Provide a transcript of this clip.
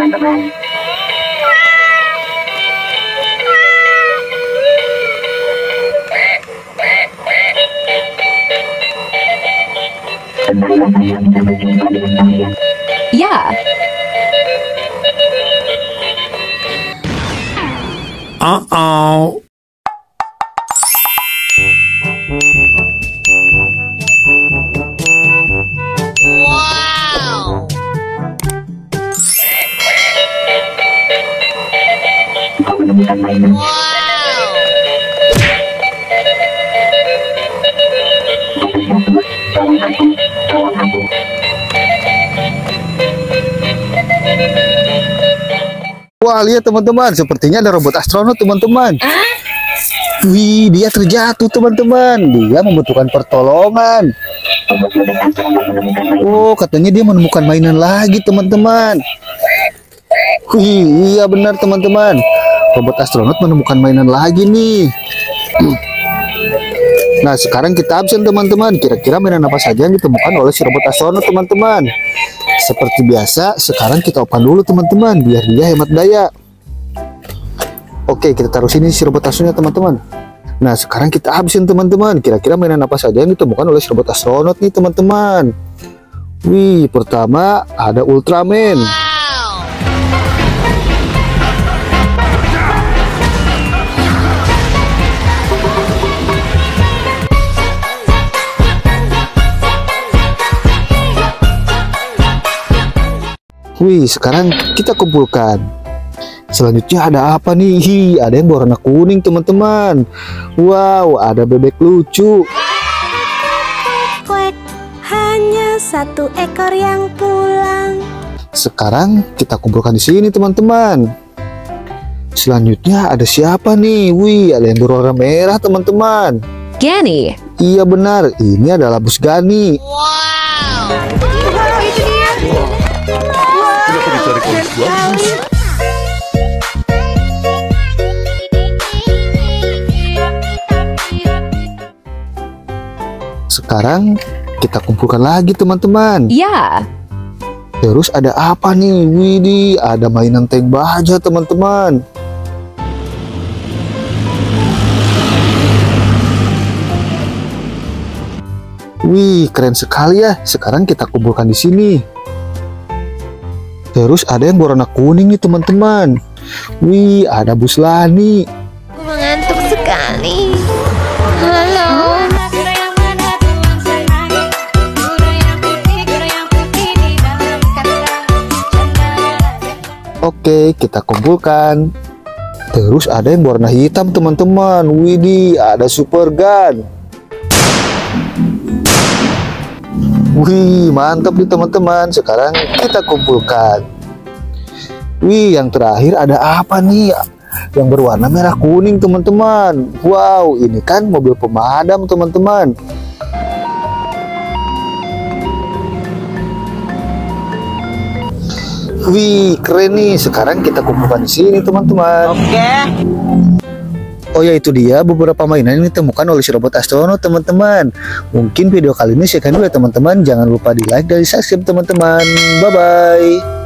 Mandalay. Yeah. Uh oh. Aku. Wah lihat teman-teman, sepertinya ada robot astronot teman-teman. Wih, dia terjatuh teman-teman. Dia membutuhkan pertolongan. Oh, katanya dia menemukan mainan lagi teman-teman. Wih, iya benar teman-teman. Robot astronot menemukan mainan lagi nih. Nah, sekarang kita absen teman-teman. Kira-kira mainan apa saja yang ditemukan oleh si robot astronot teman-teman? Seperti biasa, sekarang kita open dulu teman-teman, biar dia hemat daya. Oke, kita taruh sini si robot astronot teman-teman. Nah, sekarang kita habisin teman-teman. Kira-kira mainan apa saja yang ditemukan oleh si robot astronot nih teman-teman? Wih, pertama ada Ultraman. Wih, sekarang kita kumpulkan. Selanjutnya ada apa nih? Hi, ada yang berwarna kuning, teman-teman. Wow, ada bebek lucu. Kuek, hanya satu ekor yang pulang. Sekarang kita kumpulkan di sini, teman-teman. Selanjutnya ada siapa nih? Wih, ada yang berwarna merah, teman-teman. Gani. Iya benar, ini adalah bus Gani. Sekarang kita kumpulkan lagi, teman-teman. Yeah. Terus ada apa nih? Widih, ada mainan tank baja, teman-teman. Wih, keren sekali ya. Sekarang kita kumpulkan di sini. Terus ada yang berwarna kuning nih, teman-teman. Wih, ada bus Lani. Mengantuk sekali. Halo. Oke, kita kumpulkan. Terus ada yang berwarna hitam, teman-teman. Widih, ada super gun. Wih, mantap nih teman-teman. Sekarang kita kumpulkan. Wih, yang terakhir ada apa nih? Yang berwarna merah kuning, teman-teman. Wow, ini kan mobil pemadam, teman-teman. Wih, keren nih. Sekarang kita kumpulkan di sini, teman-teman. Oke. Oh ya itu dia beberapa mainan yang ditemukan oleh si robot astronot teman-teman. Mungkin video kali ini sekian dulu ya teman-teman. Jangan lupa di like dan di subscribe teman-teman. Bye bye.